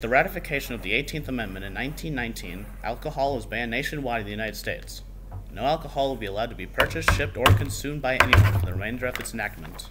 The ratification of the 18th Amendment in 1919, alcohol was banned nationwide in the United States. No alcohol will be allowed to be purchased, shipped, or consumed by anyone for the remainder of its enactment.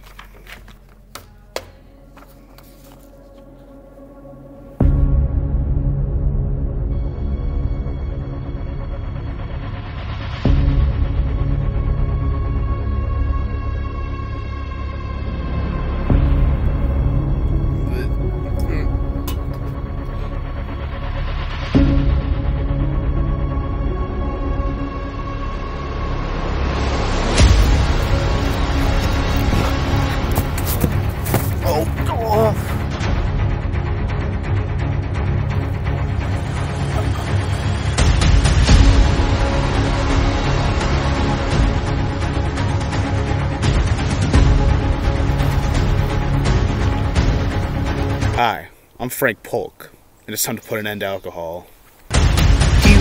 Hi, I'm Frank Polk, and it's time to put an end to alcohol. Pew!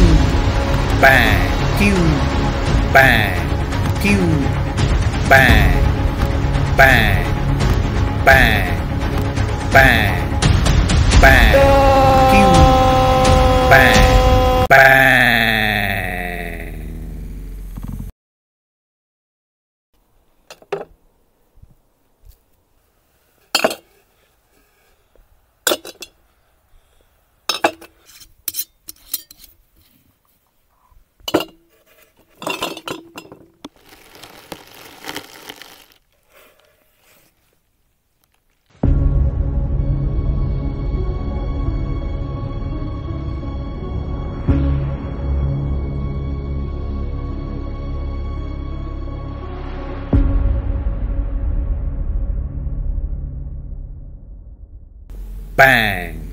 Bang! Pew! Bang! Pew! Bang! Bang! Bang! Bang! Bang! Pew! Bang! Bang!